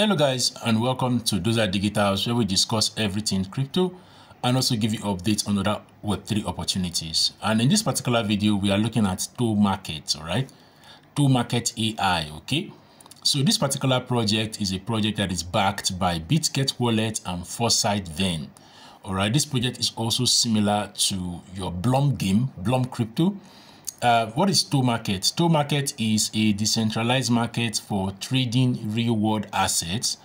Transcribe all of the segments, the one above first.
Hello guys and welcome to Doxa Digitals where we discuss everything crypto and also give you updates on other Web3 opportunities. And in this particular video, we are looking at two markets, all right? Tomarket AI, okay? So this particular project is a project that is backed by Bitget Wallet and Foresight Ven. All right, this project is also similar to your Blum game, Blum Crypto. Uh, what is Tomarket? Toe Market is a decentralized market for trading real world assets,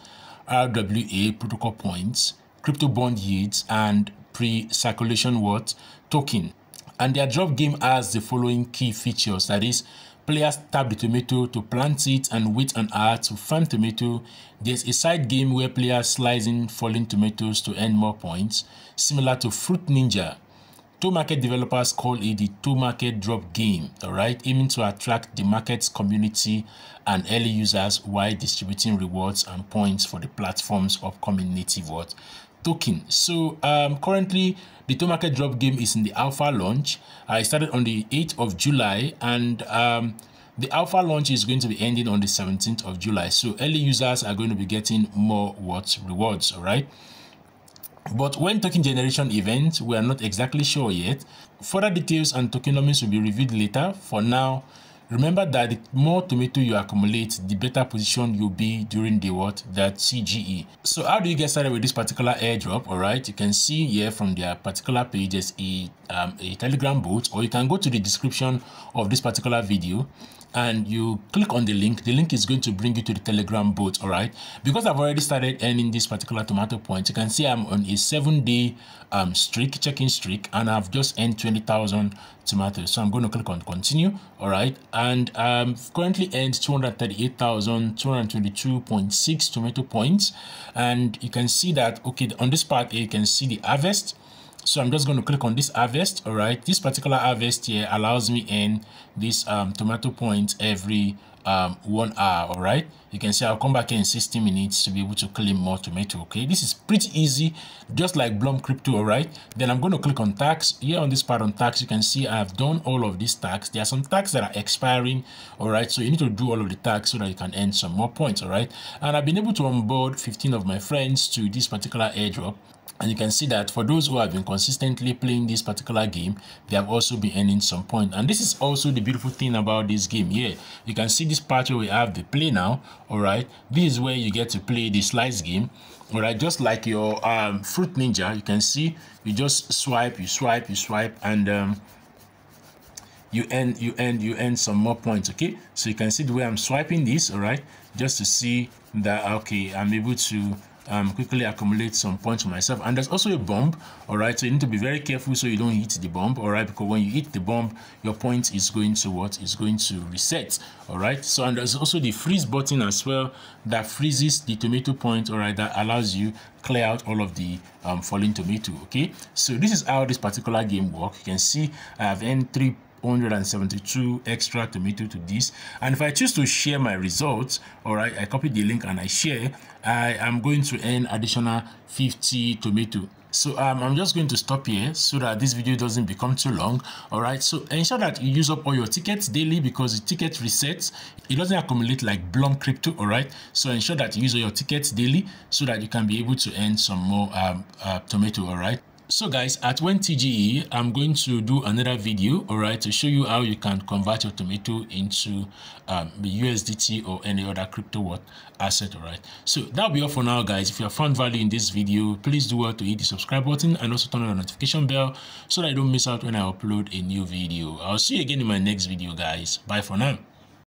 RWA protocol points, crypto bond yields, and pre-circulation what token. And their drop game has the following key features that is, players tap the tomato to plant it and wait an hour to farm tomato. There's a side game where players slicing in falling tomatoes to earn more points, similar to Fruit Ninja Tomarket developers call it the Tomarket drop game, all right, aiming to attract the market's community and early users while distributing rewards and points for the platform's upcoming native what token. So um, currently, the Tomarket drop game is in the alpha launch. I started on the 8th of July and um, the alpha launch is going to be ending on the 17th of July. So early users are going to be getting more what rewards, all right. But when token generation event, we are not exactly sure yet. Further details and tokenomics will be reviewed later. For now, remember that the more tomato you accumulate, the better position you'll be during the what? That TGE. So how do you get started with this particular airdrop? All right, you can see here from their particular page, there's a, um, a telegram bot, or you can go to the description of this particular video and you click on the link the link is going to bring you to the telegram bot all right? Because i've already started earning this particular tomato point you can see i'm on a seven day um streak checking streak and i've just earned 20,000 tomatoes. So i'm going to click on continue all right? And um currently earned 238,222.6 tomato points. And you can see that okay on this part you can see the harvest so i'm just going to click on this harvest all right? This particular harvest here allows me in this um, tomato point every um, one hour all right you can see i'll come back in 60 minutes to be able to claim more tomato okay? This is pretty easy just like blum crypto all right? Then i'm going to click on tax. Here on this part on tax you can see i've done all of these tax. There are some tax that are expiring all right? So you need to do all of the tax so that you can earn some more points all right? And i've been able to onboard 15 of my friends to this particular airdrop. And you can see that for those who have been consistently playing this particular game they have also been earning some points. point. And this is also the beautiful thing about this game here. You can see this part where we have the play now all right? This is where you get to play the slice game. All right? Just like your um, fruit ninja you can see you just swipe you swipe you swipe and um, you end you end you end some more points okay? So you can see the way i'm swiping this all right? Just to see that okay i'm able to um, quickly accumulate some points for myself. And there's also a bomb, all right? So you need to be very careful so you don't hit the bomb, all right? Because when you hit the bomb, your point is going to what? Is going to reset, all right? So and there's also the freeze button as well that freezes the tomato point, all right? That allows you clear out all of the um, falling tomato, okay? So this is how this particular game works. You can see I have earned three 172 extra tomato to this. And if i choose to share my results all right i copy the link and i share i am going to earn additional 50 tomato. So um, i'm just going to stop here so that this video doesn't become too long all right? So ensure that you use up all your tickets daily because the ticket resets it doesn't accumulate like blum crypto all right? So ensure that you use all your tickets daily so that you can be able to earn some more um, uh, tomato all right so guys at when tge i'm going to do another video all right to show you how you can convert your tomato into um, the usdt or any other crypto asset all right so that'll be all for now guys. If you have found value in this video please do well to hit the subscribe button and also turn on the notification bell so that you don't miss out when i upload a new video. I'll see you again in my next video guys. Bye for now